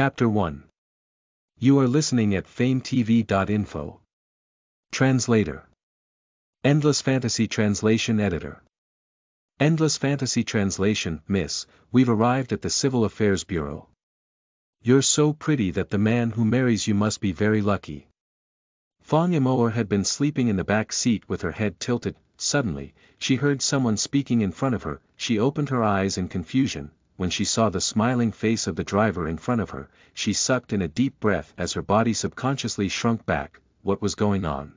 Chapter 1 You are listening at fametv.info. Translator Endless Fantasy Translation Editor Endless Fantasy Translation, Miss, we've arrived at the Civil Affairs Bureau. You're so pretty that the man who marries you must be very lucky. Fong Yamor had been sleeping in the back seat with her head tilted, suddenly, she heard someone speaking in front of her, she opened her eyes in confusion, when she saw the smiling face of the driver in front of her, she sucked in a deep breath as her body subconsciously shrunk back, what was going on?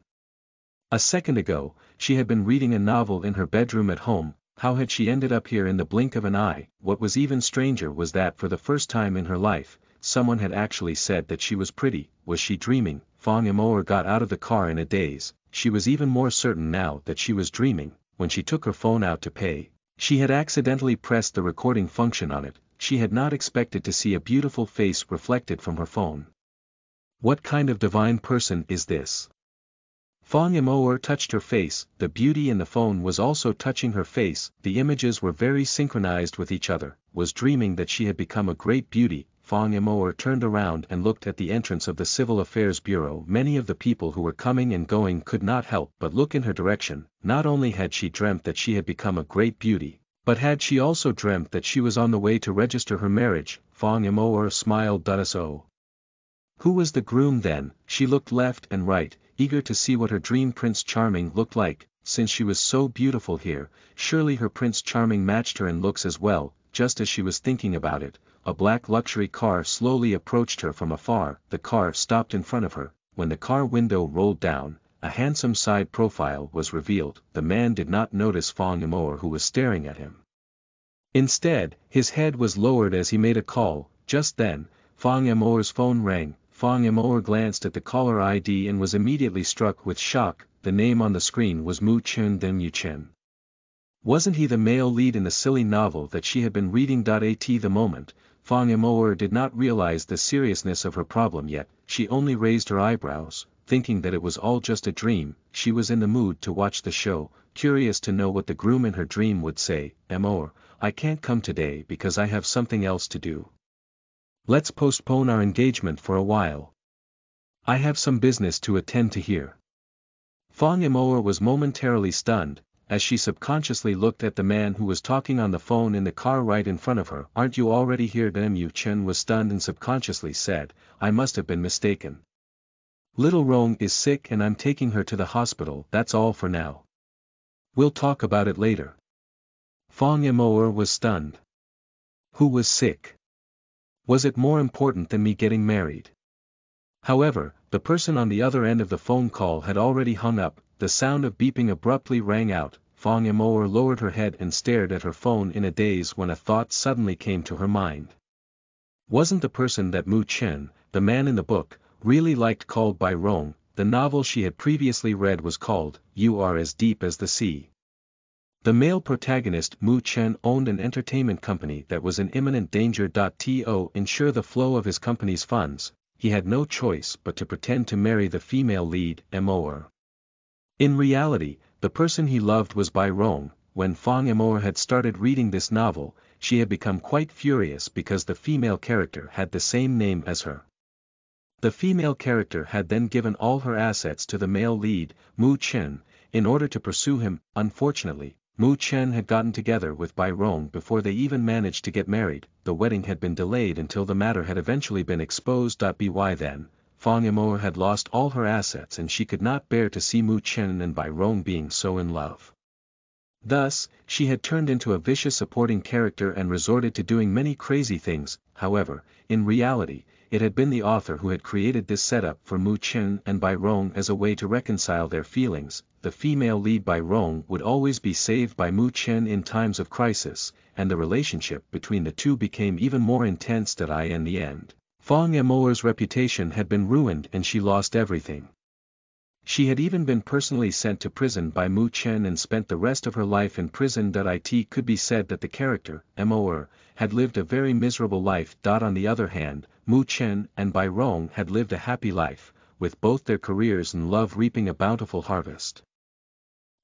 A second ago, she had been reading a novel in her bedroom at home, how had she ended up here in the blink of an eye, what was even stranger was that for the first time in her life, someone had actually said that she was pretty, was she dreaming, Fong Yamor got out of the car in a daze, she was even more certain now that she was dreaming, when she took her phone out to pay. She had accidentally pressed the recording function on it, she had not expected to see a beautiful face reflected from her phone. What kind of divine person is this? Fong Yamor touched her face, the beauty in the phone was also touching her face, the images were very synchronized with each other, was dreaming that she had become a great beauty, Fong Yamor turned around and looked at the entrance of the Civil Affairs Bureau. Many of the people who were coming and going could not help but look in her direction, not only had she dreamt that she had become a great beauty, but had she also dreamt that she was on the way to register her marriage, Fong Yamor smiled so. Who was the groom then, she looked left and right, eager to see what her dream Prince Charming looked like, since she was so beautiful here, surely her Prince Charming matched her in looks as well, just as she was thinking about it, a black luxury car slowly approached her from afar, the car stopped in front of her, when the car window rolled down, a handsome side profile was revealed, the man did not notice Fong Yamor who was staring at him. Instead, his head was lowered as he made a call, just then, Fong Yamor's phone rang, Fong Yamor glanced at the caller ID and was immediately struck with shock, the name on the screen was Mu Chun Den Yu Chen. Wasn't he the male lead in the silly novel that she had been reading? At the moment, Fong Yamor did not realize the seriousness of her problem yet, she only raised her eyebrows, thinking that it was all just a dream, she was in the mood to watch the show, curious to know what the groom in her dream would say, Amor, I can't come today because I have something else to do. Let's postpone our engagement for a while. I have some business to attend to here. Fong Yamor was momentarily stunned, as she subconsciously looked at the man who was talking on the phone in the car right in front of her. Aren't you already here? Yu Chen was stunned and subconsciously said, I must have been mistaken. Little Rong is sick and I'm taking her to the hospital, that's all for now. We'll talk about it later. Fong Yamor was stunned. Who was sick? Was it more important than me getting married? However, the person on the other end of the phone call had already hung up, the sound of beeping abruptly rang out, Fong Yamor lowered her head and stared at her phone in a daze when a thought suddenly came to her mind. Wasn't the person that Mu Chen, the man in the book, really liked called Bai Rong, the novel she had previously read was called, You Are As Deep As the Sea. The male protagonist Mu Chen owned an entertainment company that was in imminent danger. To ensure the flow of his company's funds, he had no choice but to pretend to marry the female lead, Amor. In reality, the person he loved was Bai Rong, when Fong Amor had started reading this novel, she had become quite furious because the female character had the same name as her. The female character had then given all her assets to the male lead, Mu Chen, in order to pursue him, unfortunately, Mu Chen had gotten together with Bai Rong before they even managed to get married, the wedding had been delayed until the matter had eventually been exposed. By then, Fong Yamor had lost all her assets and she could not bear to see Mu Chen and Bai Rong being so in love. Thus, she had turned into a vicious supporting character and resorted to doing many crazy things, however, in reality, it had been the author who had created this setup for Mu Chen and Bai Rong as a way to reconcile their feelings, the female lead Bai Rong would always be saved by Mu Chen in times of crisis, and the relationship between the two became even more intense that I in the end. Fong Yamor's reputation had been ruined and she lost everything. She had even been personally sent to prison by Mu Chen and spent the rest of her life in prison. It could be said that the character, Mor, had lived a very miserable life. On the other hand, Mu Chen and Bai Rong had lived a happy life, with both their careers and love reaping a bountiful harvest.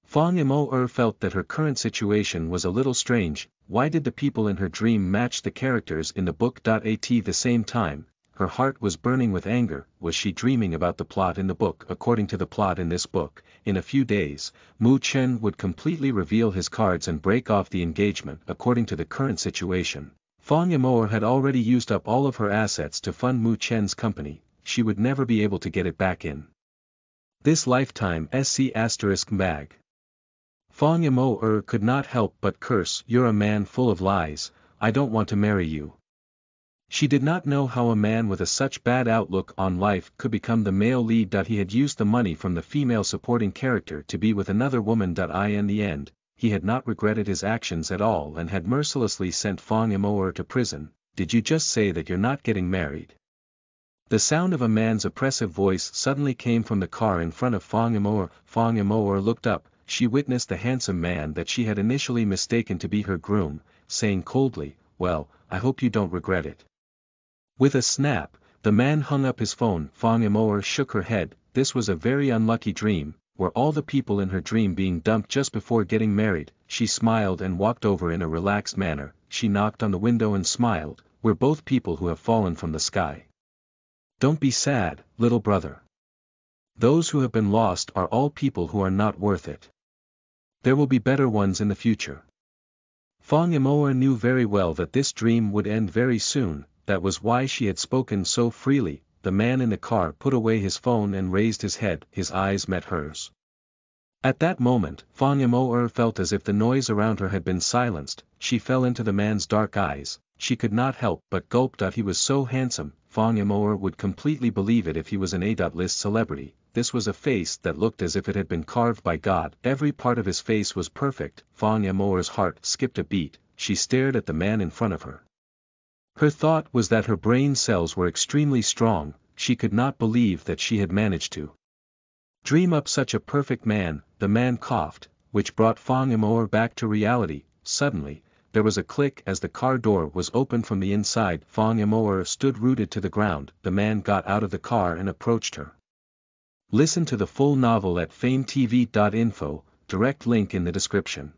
Fong Mo felt that her current situation was a little strange, why did the people in her dream match the characters in the book? At the same time, her heart was burning with anger, was she dreaming about the plot in the book according to the plot in this book, in a few days, Mu Chen would completely reveal his cards and break off the engagement according to the current situation. Fong Yamor had already used up all of her assets to fund Mu Chen's company, she would never be able to get it back in. This lifetime SC asterisk mag. Fong Yamo er could not help but curse, you're a man full of lies, I don't want to marry you. She did not know how a man with a such bad outlook on life could become the male lead. He had used the money from the female supporting character to be with another woman. I in the end, he had not regretted his actions at all and had mercilessly sent Fong Yamor er to prison, did you just say that you're not getting married? The sound of a man's oppressive voice suddenly came from the car in front of Fong Yamor. Er. Fong Yamor er looked up, she witnessed the handsome man that she had initially mistaken to be her groom, saying coldly, well, I hope you don't regret it. With a snap, the man hung up his phone. Fong Yamor shook her head, this was a very unlucky dream, were all the people in her dream being dumped just before getting married, she smiled and walked over in a relaxed manner, she knocked on the window and smiled, we're both people who have fallen from the sky. Don't be sad, little brother. Those who have been lost are all people who are not worth it. There will be better ones in the future. Fong Yamoa knew very well that this dream would end very soon, that was why she had spoken so freely, the man in the car put away his phone and raised his head, his eyes met hers. At that moment, Fong Yamo felt as if the noise around her had been silenced, she fell into the man's dark eyes, she could not help but gulp. He was so handsome, Fong Yamo would completely believe it if he was an A-list celebrity, this was a face that looked as if it had been carved by God, every part of his face was perfect, Fong Yamo's heart skipped a beat, she stared at the man in front of her. Her thought was that her brain cells were extremely strong, she could not believe that she had managed to dream up such a perfect man, the man coughed, which brought Fong Imor back to reality, suddenly, there was a click as the car door was opened from the inside. Fong Imor stood rooted to the ground, the man got out of the car and approached her. Listen to the full novel at fametv.info, direct link in the description.